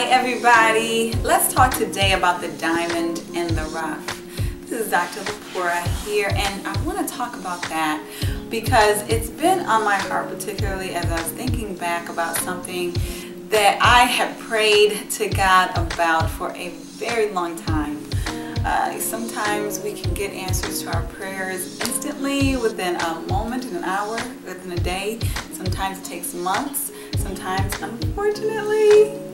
Hi everybody. Let's talk today about the diamond in the rough. This is Dr. Lepora here and I want to talk about that because it's been on my heart particularly as I was thinking back about something that I have prayed to God about for a very long time. Uh, sometimes we can get answers to our prayers instantly within a moment, in an hour, within a day. Sometimes it takes months. Sometimes, unfortunately,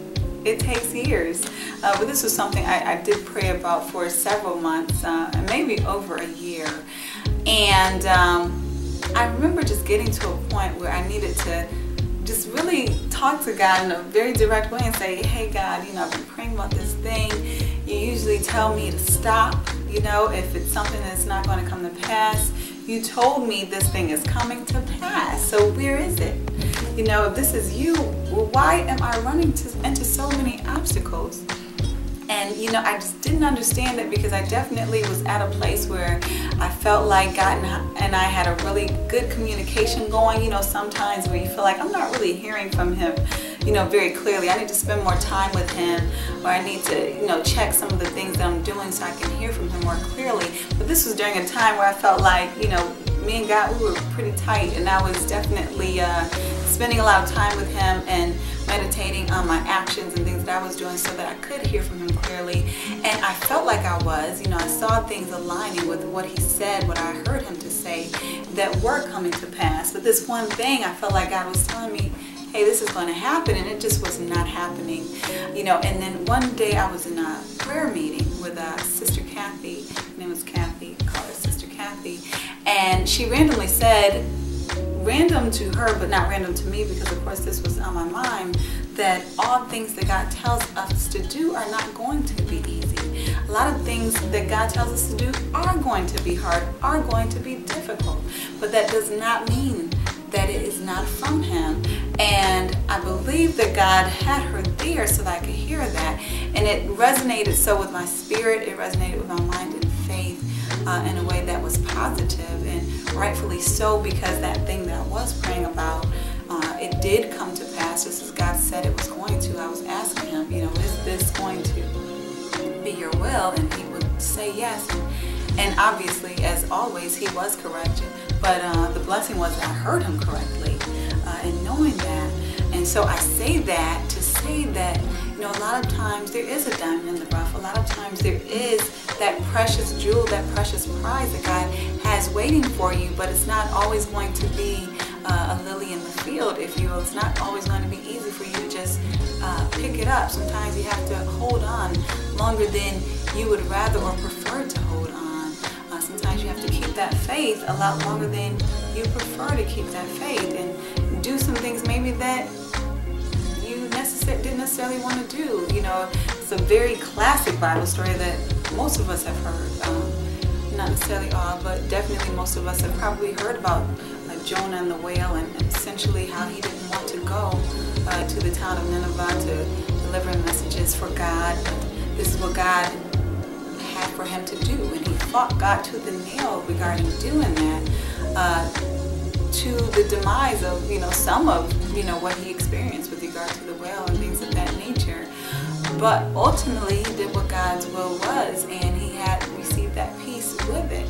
it takes years. Uh, but this was something I, I, did pray about for several months, uh, maybe over a year. And um, I remember just getting to a point where I needed to just really talk to God in a very direct way and say, hey God, you know, I've been praying about this thing you usually tell me to stop, you know, if it's something that's not going to come to pass. You told me this thing is coming to pass, so where is it? You know, if this is you, well, why am I running to, into so many obstacles? And you know, I just didn't understand it because I definitely was at a place where I felt like God and I had a really good communication going. You know, sometimes where you feel like I'm not really hearing from Him, you know, very clearly. I need to spend more time with Him, or I need to, you know, check some of the things that I'm doing so I can hear from Him more clearly. But this was during a time where I felt like, you know, me and God, we were pretty tight, and I was definitely uh, spending a lot of time with Him and meditating on my actions and things that I was doing so that I could hear from him clearly. And I felt like I was, you know, I saw things aligning with what he said, what I heard him to say that were coming to pass. But this one thing I felt like God was telling me, hey, this is going to happen, and it just was not happening. You know, and then one day I was in a prayer meeting with uh, Sister Kathy, her name was Kathy, call her Sister Kathy, and she randomly said, random to her, but not random to me because of course this was on my mind, that all things that God tells us to do are not going to be easy. A lot of things that God tells us to do are going to be hard, are going to be difficult, but that does not mean that it is not from Him. And I believe that God had her there so that I could hear that. And it resonated so with my spirit, it resonated with my mind and faith uh, in a way that positive and rightfully so because that thing that I was praying about, uh, it did come to pass just as God said it was going to. I was asking him, you know, is this going to be your will? And he would say yes. And, obviously, as always, he was correct. But uh, the blessing was that I heard him correctly uh, and knowing that. And so I say that to say that you know, a lot of times there is a diamond in the rough. A lot of times there is that precious jewel, that precious prize that God has waiting for you, but it's not always going to be uh, a lily in the field, if you will. It's not always going to be easy for you to just uh, pick it up. Sometimes you have to hold on longer than you would rather or prefer to hold on. Uh, sometimes you have to keep that faith a lot longer than you prefer to keep that faith and do some things maybe that necessarily want to do. You know, it's a very classic Bible story that most of us have heard. Um, not necessarily all, but definitely most of us have probably heard about uh, Jonah and the whale and, essentially how he didn't want to go uh, to the town of Nineveh to deliver messages for God. This is what God had for him to do, and he fought God to the nail regarding doing that. Uh, to the demise of, you know, some of, you know, what he experienced with regard to the whale But ultimately, he did what God's will was, and he had received that peace with it.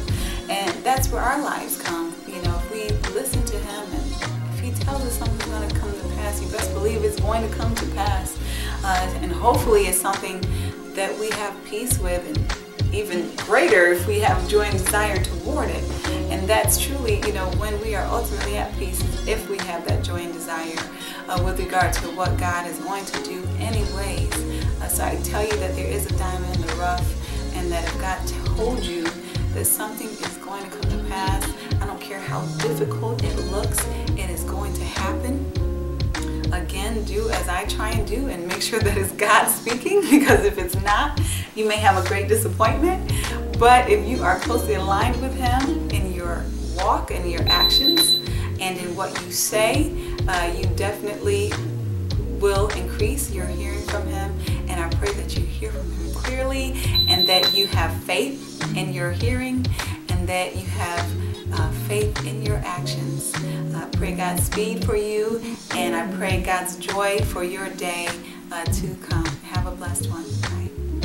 And that's where our lives come. You know, if we listen to him and if he tells us something's going to come to pass, you best believe it's going to come to pass. Uh, and hopefully it's something that we have peace with and even greater if we have joy and desire toward it. And that's truly, you know, when we are ultimately at peace, if we have that joy and desire uh, with regard to what God is going to do anyways. Uh, so I tell you that there is a diamond in the rough and that if God told you that something is going to come to pass, I don't care how difficult it looks, it is going to happen again do as I try and do and make sure that it's God speaking because if it's not you may have a great disappointment but if you are closely aligned with him in your walk and your actions what you say, uh, you definitely will increase your hearing from him. And I pray that you hear from him clearly and that you have faith in your hearing and that you have uh, faith in your actions. I pray God's speed for you and I pray God's joy for your day uh, to come. Have a blessed one. Bye.